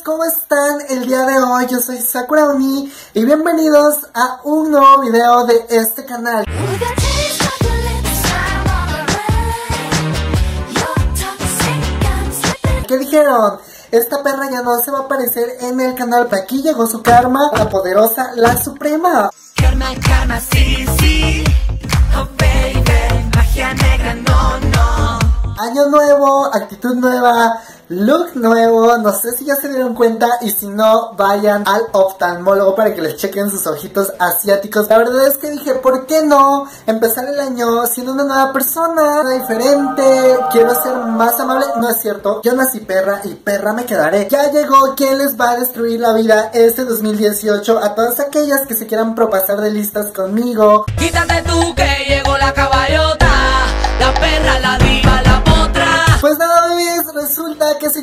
¿cómo están el día de hoy? Yo soy Sakura Uni y bienvenidos a un nuevo video de este canal. ¿Qué dijeron? Esta perra ya no se va a aparecer en el canal, pero aquí llegó su karma, la poderosa, la suprema. Karma, karma, sí, sí. Oh, baby, magia negra, no, no. Año nuevo, actitud nueva, look nuevo, no sé si ya se dieron cuenta y si no, vayan al oftalmólogo para que les chequen sus ojitos asiáticos. La verdad es que dije, ¿por qué no empezar el año siendo una nueva persona, diferente? Quiero ser más amable. No es cierto, yo nací perra y perra me quedaré. Ya llegó quien les va a destruir la vida este 2018 a todas aquellas que se quieran propasar de listas conmigo. Quítate tú que llegó la caballota. La perra, la diva, la potra. Pues nada,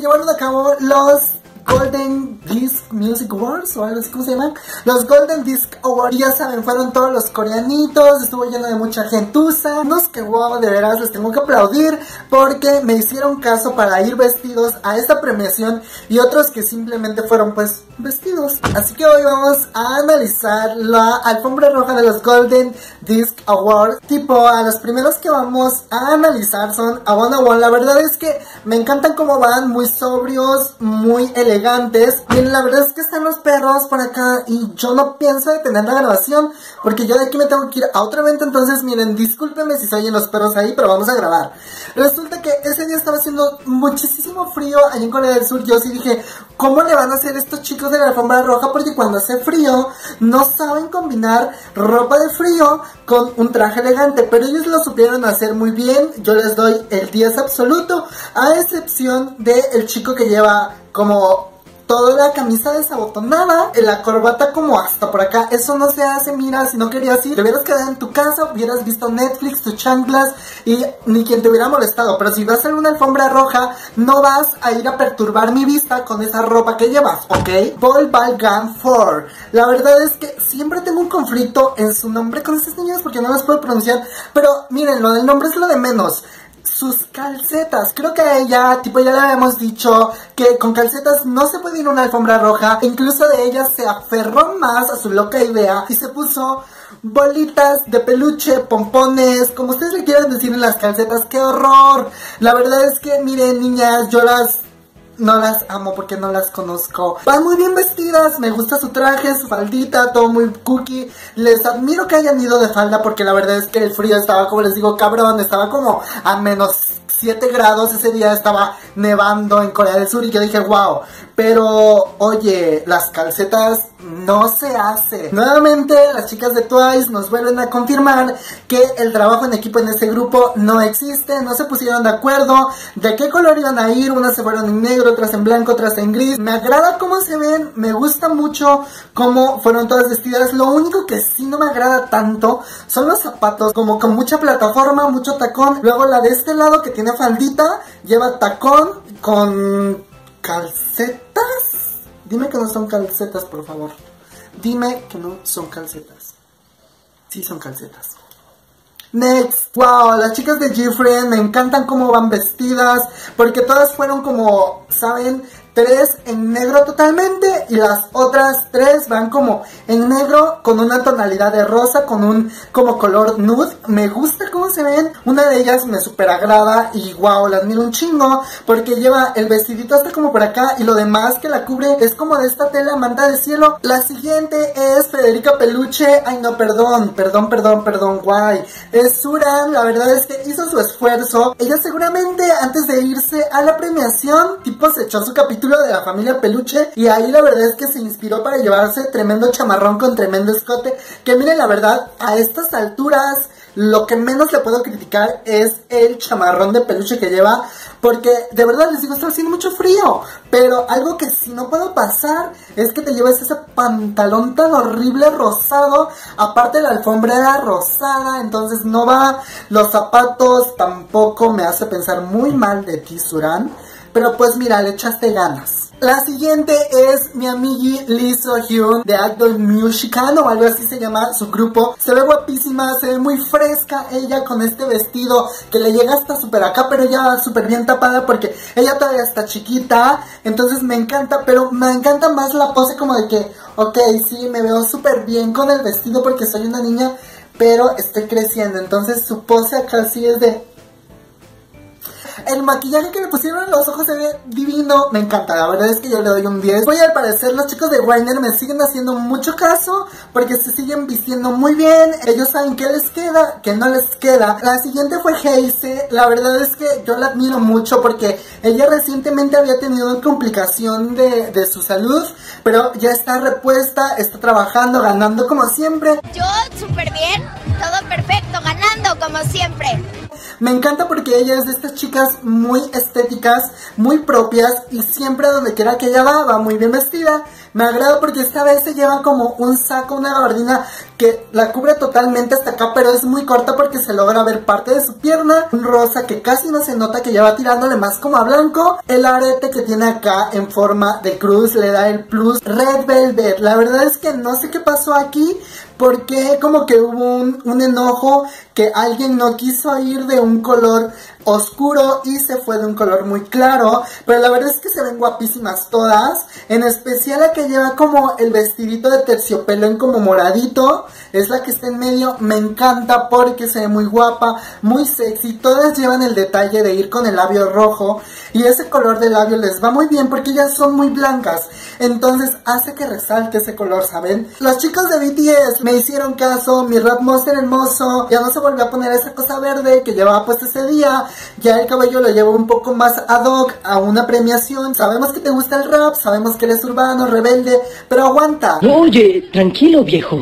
llevaron a cabo los Golden Disc Music Awards o algo así, ¿cómo se llaman? Los Golden Disc Awards, ya saben, fueron todos los coreanitos, estuvo lleno de mucha gentuza, unos que wow, de veras les tengo que aplaudir porque me hicieron caso para ir vestidos a esta premiación y otros que simplemente fueron pues vestidos. Así que hoy vamos a analizar la alfombra roja de los Golden Disc Awards. Tipo, a los primeros que vamos a analizar son a One One. La verdad es que me encantan cómo van, muy sobrios, muy elegantes. Miren, la verdad es que están los perros por acá y yo no pienso detener la grabación porque yo de aquí me tengo que ir a otro evento. Entonces, miren, discúlpenme si se oyen los perros ahí, pero vamos a grabar. Resulta que ese día estaba haciendo muchísimo frío allá en Corea del Sur. Yo sí dije, ¿cómo le van a hacer estos chicos de la alfombra roja? Porque cuando hace frío no saben combinar ropa de frío con un traje elegante, pero ellos lo supieron hacer muy bien. Yo les doy el 10 absoluto, a excepción del el chico que lleva como toda la camisa desabotonada, la corbata como hasta por acá. Eso no se hace, mira, si no querías ir, te hubieras quedado en tu casa, hubieras visto Netflix, tus chanclas y ni quien te hubiera molestado. Pero si vas a hacer una alfombra roja, no vas a ir a perturbar mi vista con esa ropa que llevas, ¿ok? Ball Gun 4. La verdad es que siempre tengo un conflicto en su nombre con estos niños porque no los puedo pronunciar. Pero miren, lo del nombre es lo de menos sus calcetas. Creo que a ella, tipo, ya le habíamos dicho que con calcetas no se puede ir a una alfombra roja. Incluso de ella se aferró más a su loca idea y se puso bolitas de peluche, pompones, como ustedes le quieran decir en las calcetas. ¡Qué horror! La verdad es que, miren, niñas, yo las no las amo porque no las conozco. Van muy bien vestidas, me gusta su traje, su faldita, todo muy cookie. Les admiro que hayan ido de falda porque la verdad es que el frío estaba, como les digo, cabrón, estaba como a menos 7 grados, ese día estaba nevando en Corea del Sur y yo dije, wow, pero oye, las calcetas no se hace. Nuevamente las chicas de Twice nos vuelven a confirmar que el trabajo en equipo en ese grupo no existe, no se pusieron de acuerdo de qué color iban a ir, unas se fueron en negro, otras en blanco, otras en gris. Me agrada cómo se ven, me gusta mucho cómo fueron todas vestidas. Lo único que sí no me agrada tanto son los zapatos, como con mucha plataforma, mucho tacón. Luego la de este lado que tiene faldita, lleva tacón con calcetas. Dime que no son calcetas, por favor. Dime que no son calcetas. Sí son calcetas. Next, wow, las chicas de G-Friend me encantan cómo van vestidas, porque todas fueron como, ¿saben? Tres en negro totalmente y las otras tres van como en negro con una tonalidad de rosa, con un como color nude. Me gusta cómo se ven. Una de ellas me super agrada y wow, la admiro un chingo porque lleva el vestidito hasta como por acá y lo demás que la cubre es como de esta tela manta de cielo. La siguiente es Federica Peluche. Ay no, perdón, perdón, perdón, perdón, guay. Es Suran, la verdad es que hizo su esfuerzo. Ella seguramente antes de irse a la premiación, tipo se echó su de la familia Peluche y ahí la verdad es que se inspiró para llevarse tremendo chamarrón con tremendo escote. Que miren, la verdad, a estas alturas lo que menos le puedo criticar es el chamarrón de peluche que lleva. Porque de verdad les digo, está haciendo mucho frío. Pero algo que si no puedo pasar es que te lleves ese pantalón tan horrible rosado. Aparte la alfombra era rosada, entonces no va. Los zapatos tampoco me hace pensar muy mal de ti, Surán. Pero pues mira, le echaste ganas. La siguiente es mi amigui Lee So Hyun de Idol Musican o algo así se llama su grupo. Se ve guapísima, se ve muy fresca ella con este vestido que le llega hasta súper acá, pero ya súper bien tapada porque ella todavía está chiquita. Entonces me encanta, pero me encanta más la pose como de que, ok, sí, me veo súper bien con el vestido porque soy una niña, pero estoy creciendo. Entonces su pose acá sí es de el maquillaje que le pusieron en los ojos se ve divino. Me encanta, la verdad es que yo le doy un 10. Voy al parecer los chicos de Weiner me siguen haciendo mucho caso porque se siguen vistiendo muy bien. Ellos saben qué les queda, que no les queda. La siguiente fue Heise. La verdad es que yo la admiro mucho porque ella recientemente había tenido complicación de, de su salud, pero ya está repuesta, está trabajando, ganando como siempre. Yo súper Me encanta porque ella es de estas chicas muy estéticas, muy propias y siempre donde quiera que ella va, va muy bien vestida. Me agrada porque esta vez se lleva como un saco, una gabardina que la cubre totalmente hasta acá, pero es muy corta porque se logra ver parte de su pierna. Un rosa que casi no se nota que ya va tirándole más como a blanco. El arete que tiene acá en forma de cruz le da el plus. Red Velvet, la verdad es que no sé qué pasó aquí, porque como que hubo un, un enojo que alguien no quiso ir de un color oscuro y se fue de un color muy claro, pero la verdad es que se ven guapísimas todas, en especial la que lleva como el vestidito de terciopelo en como moradito, es la que está en medio, me encanta porque se ve muy guapa, muy sexy, todas llevan el detalle de ir con el labio rojo y ese color de labio les va muy bien porque ellas son muy blancas, entonces hace que resalte ese color, ¿saben? Los chicos de BTS me hicieron caso, mi rap monster hermoso, ya no se volvió a poner esa cosa verde que llevaba puesto ese día, ya el cabello lo llevo un poco más ad hoc a una premiación. Sabemos que te gusta el rap, sabemos que eres urbano, rebelde, pero aguanta. Oye, tranquilo viejo.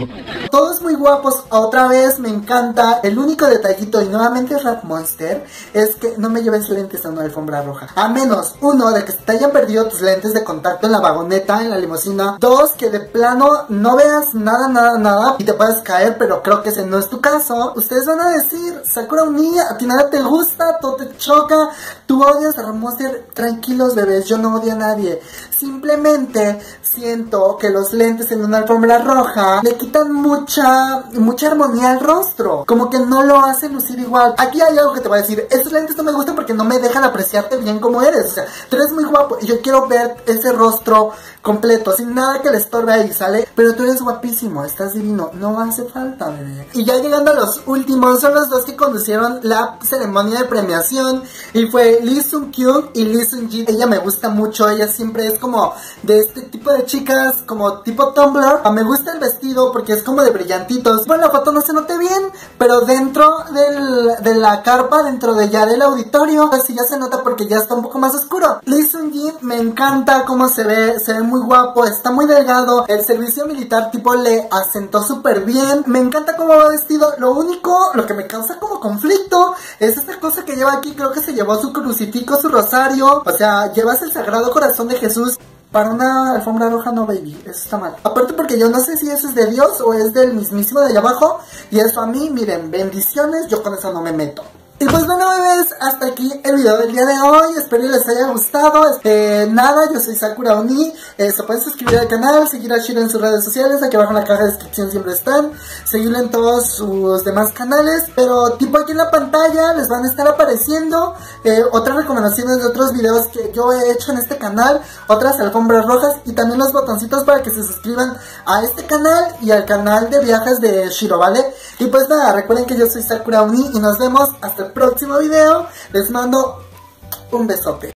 Todos muy guapos, otra vez me encanta. El único detallito, y nuevamente Rap Monster, es que no me lleves lentes a una alfombra roja. A menos, uno, de que te hayan perdido tus lentes de contacto en la vagoneta, en la limusina. Dos, que de plano no veas nada, nada, nada y te puedes caer, pero creo que ese no es tu caso. Ustedes van a decir, Sakura Uni, a ti nada te gusta, todo te choca, tú odias a Rap Monster. Tranquilos, bebés, yo no odio a nadie. Simplemente siento que los lentes en una alfombra roja le quitan mucha, mucha armonía al rostro. Como que no lo hacen lucir igual. Aquí hay algo que te voy a decir. Estos lentes no me gustan porque no me dejan apreciarte bien como eres. O sea, tú eres muy guapo y yo quiero ver ese rostro completo, sin nada que le estorbe ahí, ¿sale? Pero tú eres guapísimo, estás divino, no hace falta, bebé. Y ya llegando a los últimos, son los dos que conducieron la ceremonia de premiación y fue Lee Sung Kyung y Lee Sung Ji. Ella me gusta mucho, ella siempre es como de este tipo de chicas, como tipo Tumblr. Me gusta el vestido porque es como de brillantitos. Bueno, la foto no se note bien, pero dentro del, de la carpa, dentro de ya del auditorio, así ya se nota porque ya está un poco más oscuro. Lee Sung Ji me encanta cómo se ve, se ve muy guapo, está muy delgado. El servicio militar tipo le asentó súper bien. Me encanta cómo va vestido. Lo único, lo que me causa como conflicto es esta cosa que lleva aquí. Creo que se llevó su crucifijo, su rosario. O sea, llevas el sagrado corazón de Jesús. Para una alfombra roja no, baby, eso está mal. Aparte porque yo no sé si eso es de Dios o es del mismísimo de allá abajo. Y eso a mí, miren, bendiciones, yo con eso no me meto. Y pues bueno bebés, hasta aquí el video del día de hoy, espero que les haya gustado, este, nada, yo soy Sakura Oni, eh, se pueden suscribir al canal, seguir a Shiro en sus redes sociales, aquí abajo en la caja de descripción siempre están, seguirlo en todos sus demás canales, pero tipo aquí en la pantalla les van a estar apareciendo eh, otras recomendaciones de otros videos que yo he hecho en este canal, otras alfombras rojas y también los botoncitos para que se suscriban a este canal y al canal de viajes de Shiro, ¿vale? Y pues nada, recuerden que yo soy Sakura Oni y nos vemos hasta el próximo video. Les mando un besote.